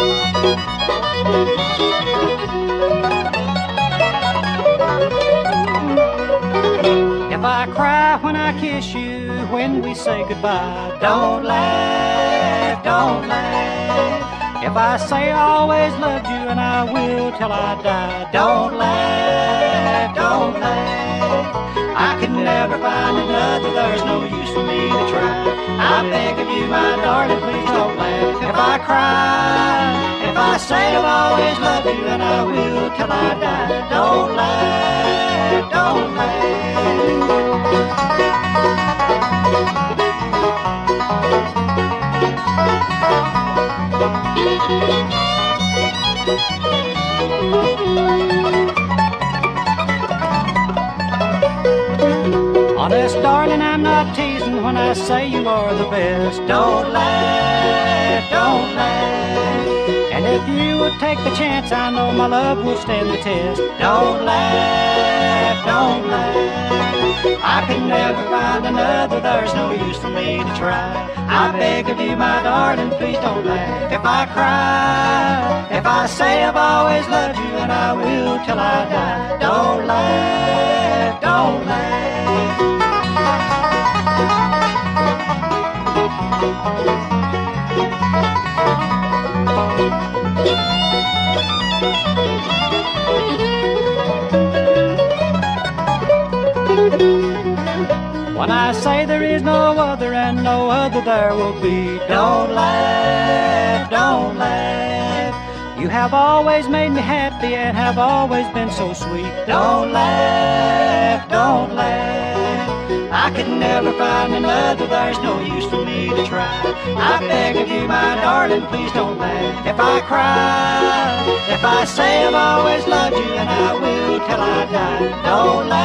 If I cry when I kiss you, when we say goodbye, don't laugh, don't laugh. If I say I always loved you and I will till I die, don't laugh, don't laugh. I could never find another, there's no use for me to try. I beg of you, my darling, please don't laugh. Cry, if I say I've always loved you and I will till I die, don't laugh, don't lie. Honest, darling, I'm not teasing when I say you are the best. Don't laugh, if you would take the chance, I know my love will stand the test. Don't laugh, don't laugh. I can never find another, there's no use for me to try. I beg of you, my darling, please don't laugh. If I cry, if I say I've always loved you, and I will till I die, don't laugh, don't laugh. When I say there is no other and no other there will be, don't laugh, don't laugh. You have always made me happy and have always been so sweet. Don't laugh, don't laugh. I could never find another, there's no use for me to try. I beg of you, my darling, please don't laugh. If I cry, if I say I've always loved you, and I will till I die, don't laugh.